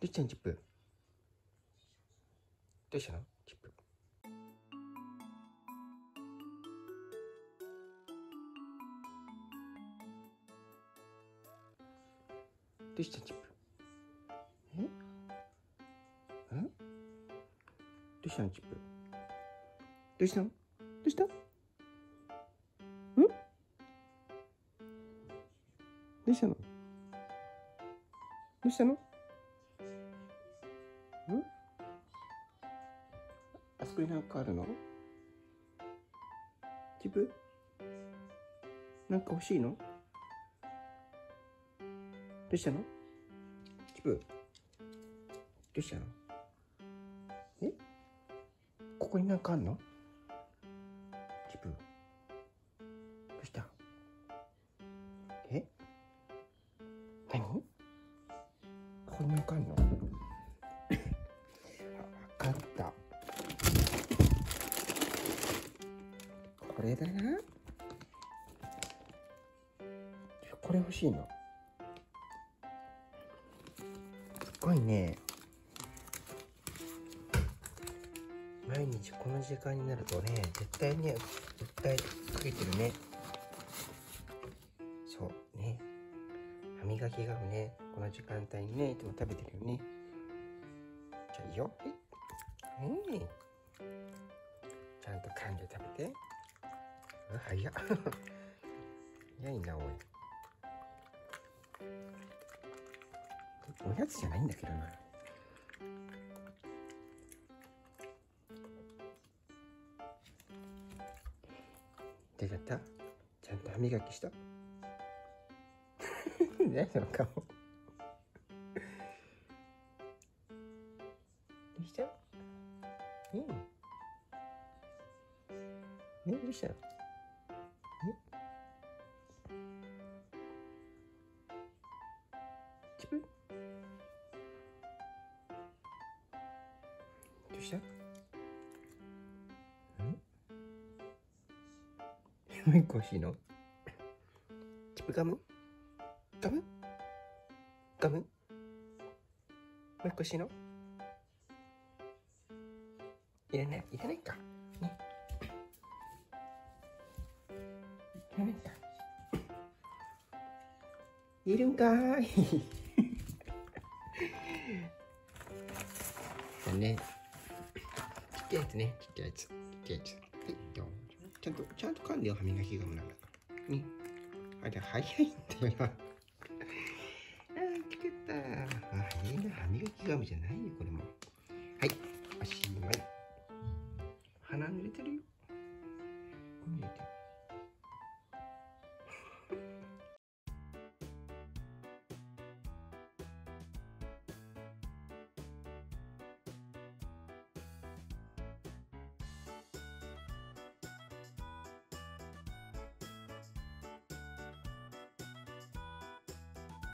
どうしたの？チップ。どうしたの？チップ。どうしたチップ。え？え？どうしたの？チップ。どうしたの？どうした？ん？どうしたの？どうしたの？こになんかあるの？チップなんか欲しいの？どうしたの？チップどうしたの？え？ここになんかあんの？チップどうした？え？何？ここになんかあんの？これだな。これ欲しいの。すごいね。毎日この時間になるとね絶対ね訴えかけてるね。そうね。歯磨きガムね。この時間帯にねいつも食べてるよね。じゃあいいよ。はいうんちゃんと噛んで食べて。うわ早っ。早いなおい。おやつじゃないんだけどな。どうだった？ちゃんと歯磨きした？何その顔どうした？うんえどうしたの？どうしたんもう一個欲しいのチップガムガムガムもう一個欲しいのいらないいらないかいるんかーいだね。ちっちゃいやつね。ちっちゃいやつ。ちっちゃいやつ。はいどうぞちゃんとちゃんと噛んでよ歯磨きガムなんだから。ねあれ早いんだよな。あー、聞けた。あ、いいな、歯磨きガムじゃないよ、これも。